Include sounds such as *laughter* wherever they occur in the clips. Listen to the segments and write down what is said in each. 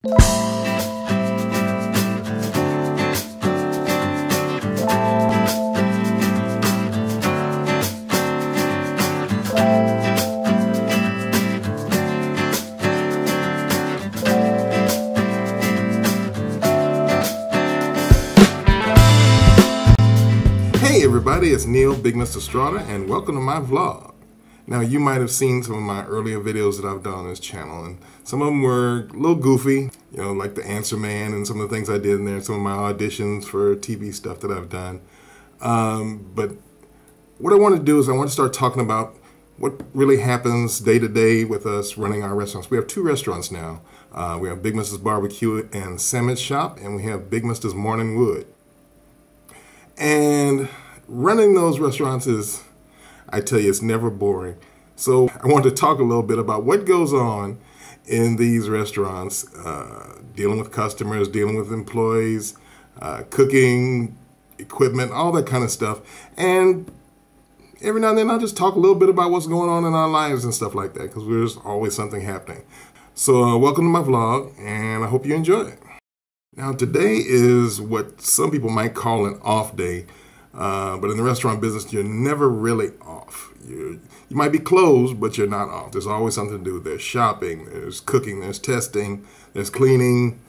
Hey everybody, it's Neil Big Mr. Strawder and welcome to my vlog. Now you might have seen some of my earlier videos that I've done on this channel and some of them were a little goofy, you know, like the Answer Man and some of the things I did in there, some of my auditions for TV stuff that I've done. Um, but what I want to do is I want to start talking about what really happens day to day with us running our restaurants. We have two restaurants now. Uh, we have Bigmista's Barbecue and Sandwich Shop, and we have Bigmista's Morning Wood. And running those restaurants is, I tell you, it's never boring. So I want to talk a little bit about what goes on in these restaurants, uh, dealing with customers, dealing with employees, uh, cooking, equipment, all that kind of stuff. And every now and then I'll just talk a little bit about what's going on in our lives and stuff like that because there's always something happening. So uh, welcome to my vlog and I hope you enjoy it. Now, today is what some people might call an off day, uh, but in the restaurant business, you're never really off. You're, you might be closed, but you're not off. There's always something to do. There's shopping, there's cooking, there's testing, there's cleaning.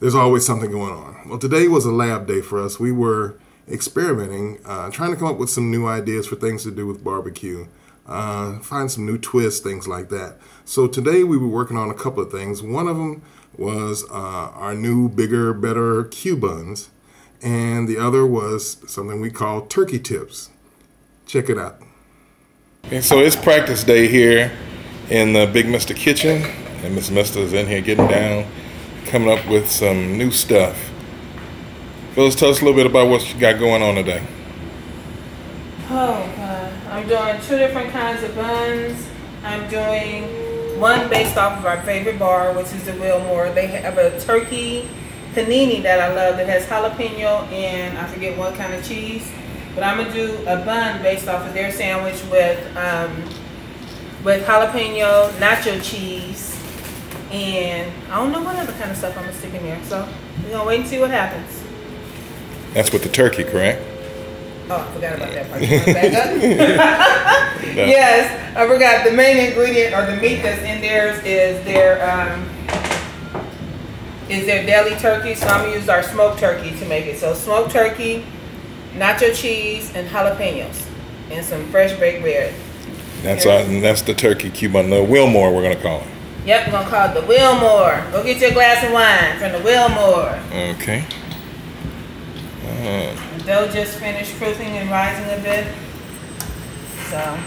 There's always something going on. Well, today was a lab day for us. We were experimenting, uh, trying to come up with some new ideas for things to do with barbecue, uh, find some new twists, things like that. So today we were working on a couple of things. One of them was uh, our new bigger, better QueBuns, and the other was something we call turkey tips. Check it out. Okay, so it's practice day here in the Bigmista kitchen, and Mrs. Mista is in here getting down, coming up with some new stuff. Phyllis, tell us a little bit about what you got going on today. Oh god, I'm doing two different kinds of buns. I'm doing one based off of our favorite bar, which is the Wilmore. They have a turkey panini that I love that has jalapeno and I forget what kind of cheese. But I'm gonna do a bun based off of their sandwich with um, with jalapeno, nacho cheese, and I don't know what other kind of stuff I'm gonna stick in there. So we're gonna wait and see what happens. That's with the turkey, correct? Oh, I forgot about that part. *laughs* You wanna back up? *laughs* Yes, I forgot. The main ingredient or the meat that's in theirs is their um, is their deli turkey. So I'm gonna use our smoked turkey to make it. So smoked turkey, nacho cheese, and jalapenos, and some fresh baked bread. That's our, that's the turkey QueBun, the Wilmore we're gonna call it. Yep, we're gonna call it the Wilmore. Go get your glass of wine from the Wilmore. Okay. Uh, The dough just finished proofing and rising a bit. So,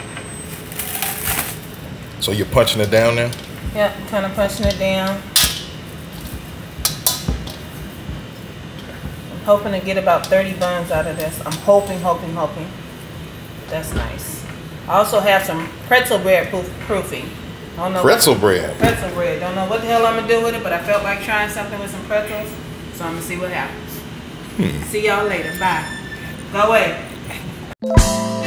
so you're punching it down now? yep, kind of punching it down. Hoping to get about 30 buns out of this. I'm hoping, hoping, hoping. That's nice. I also have some pretzel bread proof, proofing. I don't know what- Pretzel bread. pretzel bread. Don't know what the hell I'm gonna do with it, but I felt like trying something with some pretzels, so I'm gonna see what happens. Hmm. See y'all later. Bye. Go away.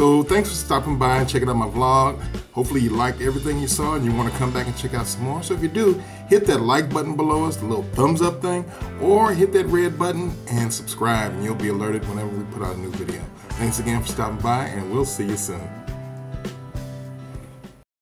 So thanks for stopping by and checking out my vlog. Hopefully you liked everything you saw and you want to come back and check out some more. So if you do, hit that like button below us, the little thumbs up thing, or hit that red button and subscribe and you'll be alerted whenever we put out a new video. Thanks again for stopping by and we'll see you soon.